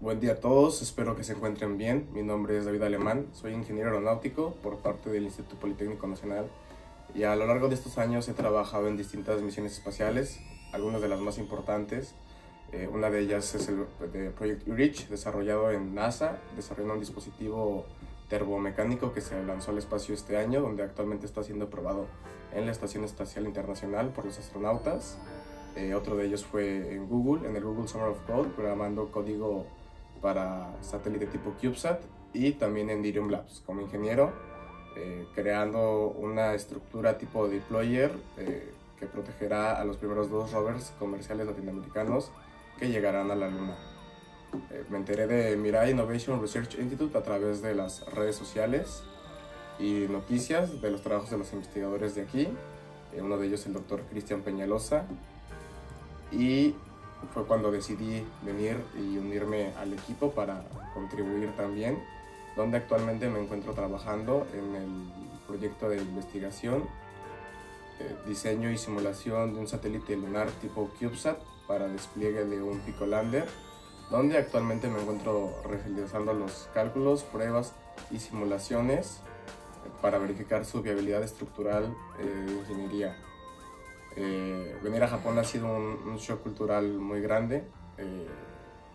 buen día a todos, espero que se encuentren bien. Mi nombre es David Alemán, soy ingeniero aeronáutico por parte del Instituto Politécnico Nacional y a lo largo de estos años he trabajado en distintas misiones espaciales, algunas de las más importantes. Eh, una de ellas es el de Project URICH, desarrollado en NASA, desarrollando un dispositivo termomecánico que se lanzó al espacio este año, donde actualmente está siendo probado en la Estación Espacial Internacional por los astronautas. Eh, otro de ellos fue en Google, en el Google Summer of Code, programando código para satélite tipo CubeSat y también en Dirium Labs como ingeniero, eh, creando una estructura tipo deployer eh, que protegerá a los primeros dos rovers comerciales latinoamericanos que llegarán a la Luna. me enteré de Mirai Innovation Research Institute a través de las redes sociales y noticias de los trabajos de los investigadores de aquí. uno de ellos el doctor Cristian Peñalosa, y fue cuando decidí venir y unirme al equipo para contribuir también, donde actualmente me encuentro trabajando en el proyecto de investigación, eh, diseño y simulación de un satélite lunar tipo CubeSat para despliegue de un Picolander, donde actualmente me encuentro realizando los cálculos, pruebas y simulaciones para verificar su viabilidad estructural eh, de ingeniería. Eh, venir a Japón ha sido un, shock cultural muy grande. Eh,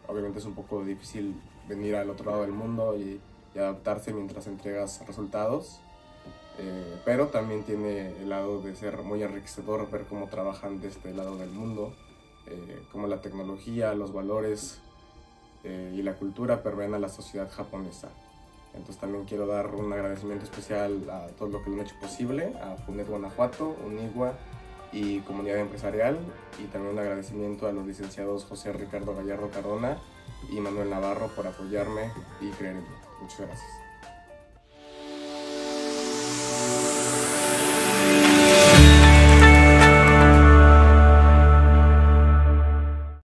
obviamente es un poco difícil venir al otro lado del mundo y, adaptarse mientras entregas resultados. Eh, pero también tiene el lado de ser muy enriquecedor ver cómo trabajan de este lado del mundo, cómo la tecnología, los valores y la cultura permean a la sociedad japonesa. Entonces también quiero dar un agradecimiento especial a todo lo que lo han hecho posible, a Funet Guanajuato, Unigua, y comunidad empresarial y también un agradecimiento a los licenciados José Ricardo Gallardo Cardona y Manuel Navarro por apoyarme y creer en mí. Muchas gracias.